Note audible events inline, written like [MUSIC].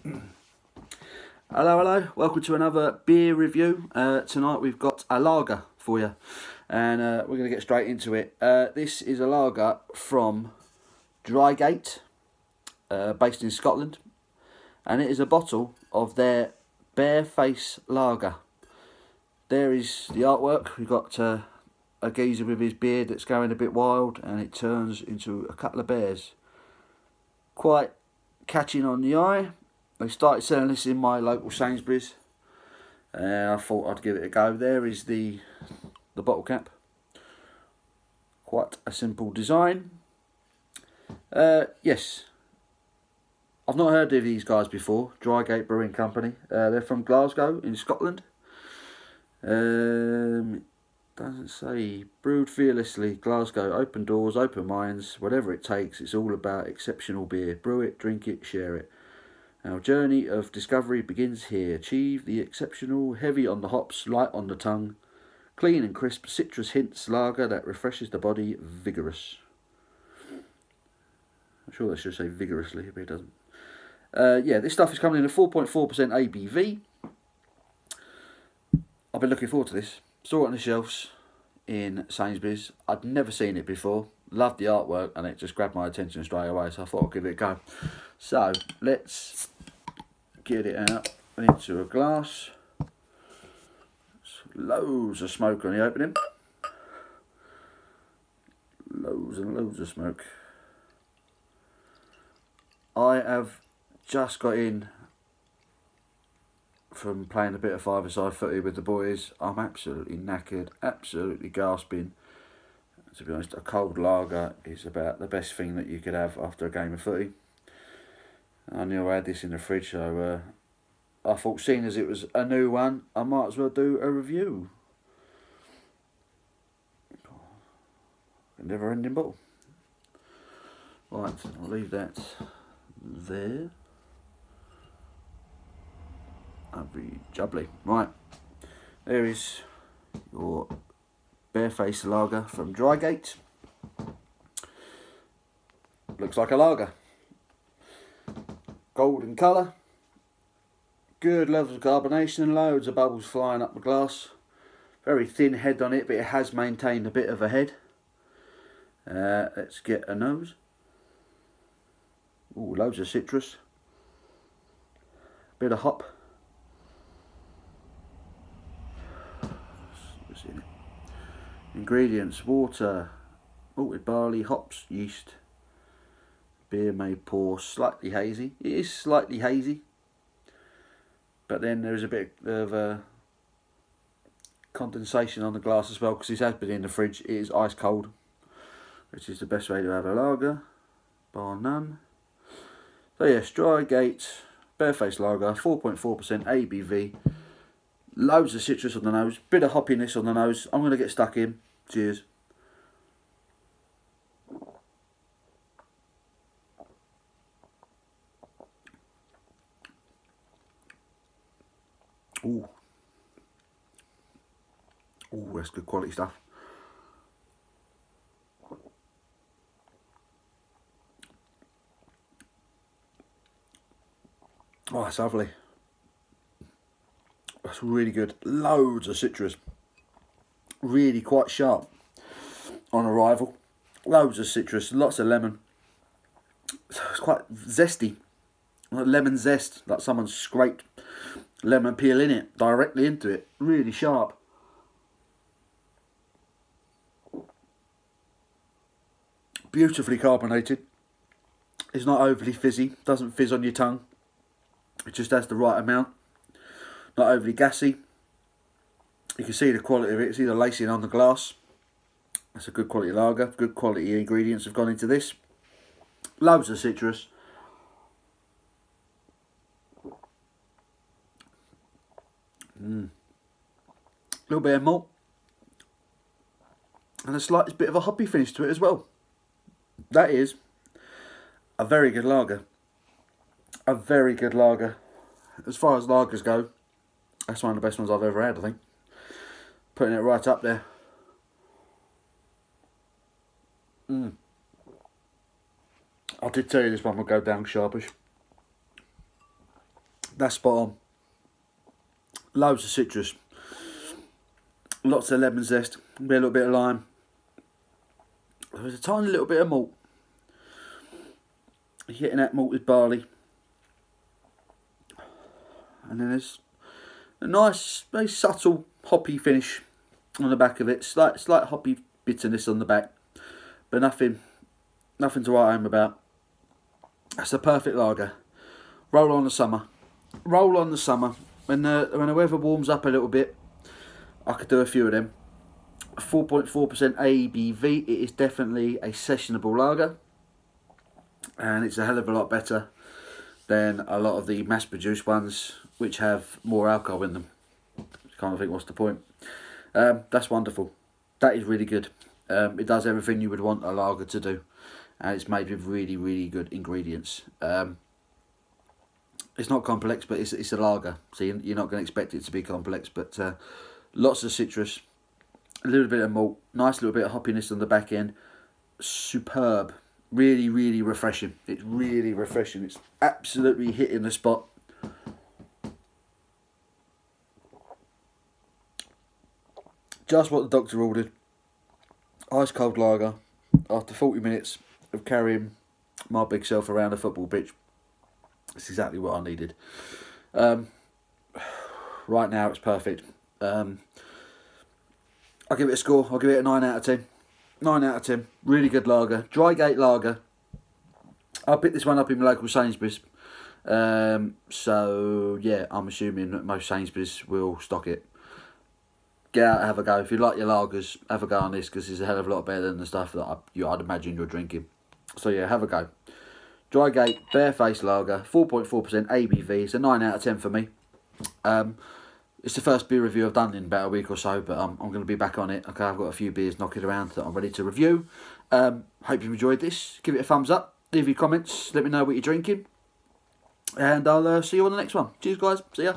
[CLEARS THROAT] Hello, hello. Welcome to another beer review. Uh, tonight we've got a lager for you, and uh, we're going to get straight into it. Uh, this is a lager from Drygate, uh, based in Scotland, and it is a bottle of their Bearface Lager. There is the artwork. We've got uh, a geezer with his beard that's going a bit wild, and it turns into a couple of bears. Quite catching on the eye. They started selling this in my local Sainsbury's. Uh, I thought I'd give it a go. There is the the bottle cap. Quite a simple design. Uh, yes, I've not heard of these guys before. Drygate Brewing Company. Uh, they're from Glasgow in Scotland. Um, doesn't say brewed fearlessly Glasgow open doors open minds whatever it takes it's all about exceptional beer brew it drink it share it our journey of discovery begins here. Achieve the exceptional heavy on the hops light on the tongue clean and crisp citrus hints lager that refreshes the body vigorous. I'm sure that should say vigorously but it doesn't. Uh, yeah this stuff is coming in at 4.4% ABV I've been looking forward to this. Saw it on the shelves in Sainsbury's. I'd never seen it before. Loved the artwork and it just grabbed my attention straight away. So I thought I'd give it a go. So let's get it out into a glass. Loads of smoke on the opening. Loads and loads of smoke. I have just got in from playing a bit of five-a-side footy with the boys. I'm absolutely knackered, absolutely gasping. To be honest, a cold lager is about the best thing that you could have after a game of footy. I knew I had this in the fridge, so uh, I thought, seeing as it was a new one, I might as well do a review. A never-ending bottle. Right, I'll leave that there. That'd be jubbly. Right, there is your Bearface Lager from Drygate. Looks like a lager. Golden colour. Good levels of carbonation, and loads of bubbles flying up the glass. Very thin head on it, but it has maintained a bit of a head. Uh, let's get a nose. Ooh, loads of citrus. Bit of hop. Ingredients, water, malted barley, hops, yeast. Beer may pour slightly hazy. It is slightly hazy. But then there's a bit of uh, condensation on the glass as well because this has been in the fridge. It is ice cold, which is the best way to have a lager, bar none. So yes, Drygate, Bearface Lager, 4.4% ABV. Loads of citrus on the nose, bit of hoppiness on the nose. I'm going to get stuck in. Cheers. Ooh. Ooh, that's good quality stuff. Oh, that's lovely. That's really good. Loads of citrus. Really quite sharp on arrival. Loads of citrus, lots of lemon. It's quite zesty. Like lemon zest, like someone scraped lemon peel in it, directly into it. Really sharp. Beautifully carbonated. It's not overly fizzy, doesn't fizz on your tongue. It just has the right amount not overly gassy. You can see the quality of it, it's either lacing on the glass. That's a good quality lager, good quality ingredients have gone into this. Loads of citrus. Mm. A little bit of malt. And a slight bit of a hoppy finish to it as well. That is a very good lager. A very good lager. As far as lagers go, that's one of the best ones I've ever had, I think. Putting it right up there. Mm. I did tell you this one would go down sharpish. That's spot on. Loads of citrus. Lots of lemon zest. Maybe a little bit of lime. There's a tiny little bit of malt. Hitting that malted barley. And then there's a nice, very subtle hoppy finish on the back of it. Slight, slight hoppy bitterness on the back, but nothing, nothing to write home about. That's a perfect lager. Roll on the summer. Roll on the summer. When the when the weather warms up a little bit, I could do a few of them. 4.4% ABV. It is definitely a sessionable lager, and it's a hell of a lot better than a lot of the mass-produced ones, which have more alcohol in them. Of think what's the point. Um, that's wonderful. That is really good. Um, it does everything you would want a lager to do, and it's made with really, really good ingredients. Um, it's not complex, but it's it's a lager, so you're not going to expect it to be complex. But uh, lots of citrus, a little bit of malt, nice little bit of hoppiness on the back end. Superb, really, really refreshing. It's really refreshing. It's absolutely hitting the spot. Just what the doctor ordered. Ice cold lager after 40 minutes of carrying my big self around a football pitch. It's exactly what I needed. Um, [SIGHS] right now, it's perfect. Um, I'll give it a score. I'll give it a 9 out of 10. 9 out of 10. Really good lager. Drygate lager. I picked this one up in my local Sainsbury's. Um, so, yeah, I'm assuming that most Sainsbury's will stock it. Get out have a go. If you like your lagers, have a go on this because it's a hell of a lot better than the stuff that I, you, I'd imagine you're drinking. So, yeah, have a go. Drygate Bearfaced Lager, 4.4% ABV. It's a 9 out of 10 for me. Um, it's the first beer review I've done in about a week or so, but um, I'm going to be back on it. Okay, I've got a few beers knocking around that I'm ready to review. Um, hope you enjoyed this. Give it a thumbs up. Leave your comments. Let me know what you're drinking. And I'll uh, see you on the next one. Cheers, guys. See ya.